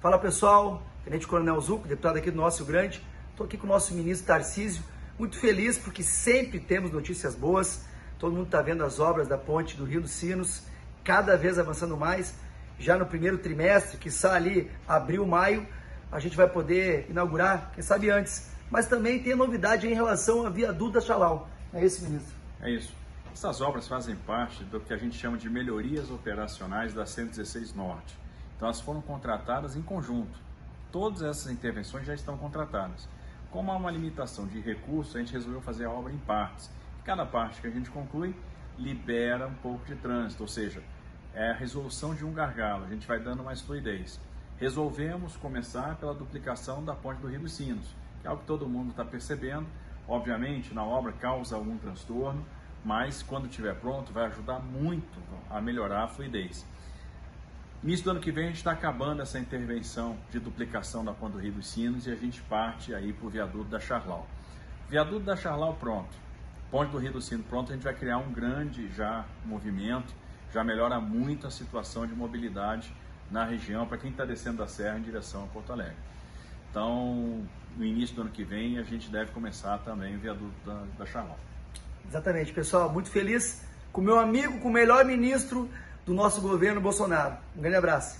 Fala pessoal, Tenente Coronel Zuco, deputado aqui do nosso Grande. Estou aqui com o nosso ministro Tarcísio, muito feliz porque sempre temos notícias boas. Todo mundo está vendo as obras da ponte do Rio dos Sinos, cada vez avançando mais. Já no primeiro trimestre, que está ali abril, maio, a gente vai poder inaugurar, quem sabe antes. Mas também tem novidade em relação à viaduto da Chalau. É isso, ministro? É isso. Essas obras fazem parte do que a gente chama de melhorias operacionais da 116 Norte. Então, elas foram contratadas em conjunto. Todas essas intervenções já estão contratadas. Como há uma limitação de recursos, a gente resolveu fazer a obra em partes. Cada parte que a gente conclui libera um pouco de trânsito, ou seja, é a resolução de um gargalo. A gente vai dando mais fluidez. Resolvemos começar pela duplicação da ponte do Rio dos Sinos, que é algo que todo mundo está percebendo. Obviamente, na obra causa algum transtorno, mas quando estiver pronto vai ajudar muito a melhorar a fluidez. Início do ano que vem a gente está acabando essa intervenção de duplicação da ponte do Rio dos Sinos e a gente parte aí para o viaduto da Charlau. Viaduto da Charlau pronto, ponte do Rio dos Sinos pronto, a gente vai criar um grande já movimento, já melhora muito a situação de mobilidade na região para quem está descendo da serra em direção a Porto Alegre. Então, no início do ano que vem, a gente deve começar também o viaduto da, da Charlau. Exatamente, pessoal, muito feliz com meu amigo, com o melhor ministro do nosso governo Bolsonaro. Um grande abraço.